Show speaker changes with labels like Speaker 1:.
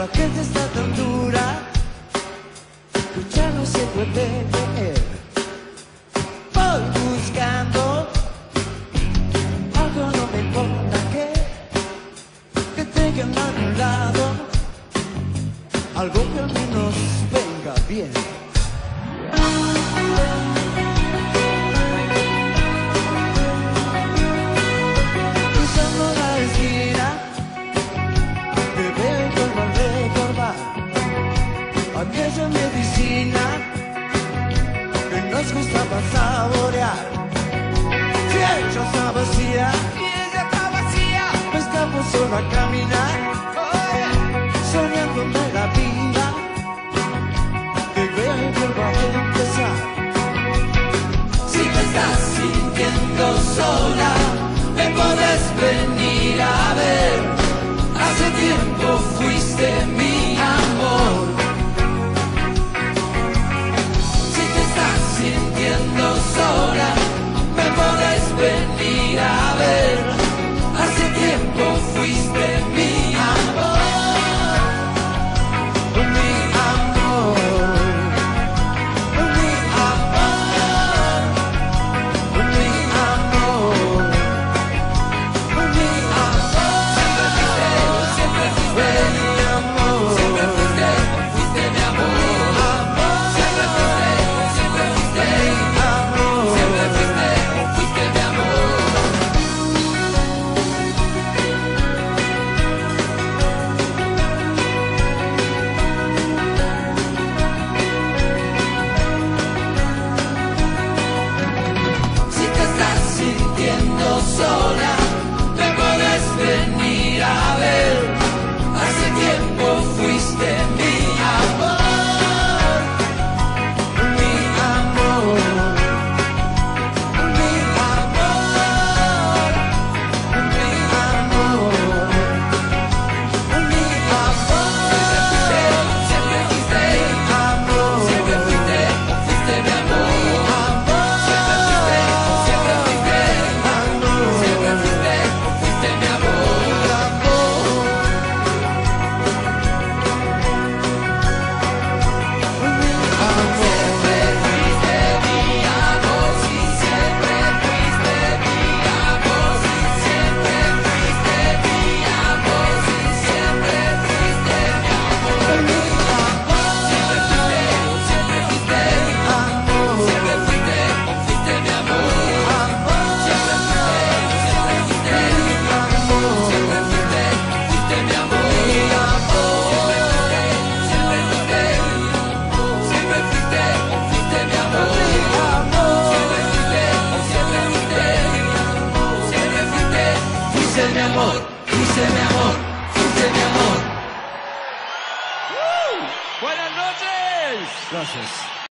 Speaker 1: la gente está tan dura, que ya no se puede creer. Voy buscando algo, no me importa que, que tengan a mi lado algo que al menos venga bien. aquella medicina que nos gustaba saborear.
Speaker 2: when sola, te podés venir a ver. Hace tiempo fuiste Fuiste mi amor, fuiste mi amor.
Speaker 3: ¡Buenas noches!
Speaker 1: Gracias.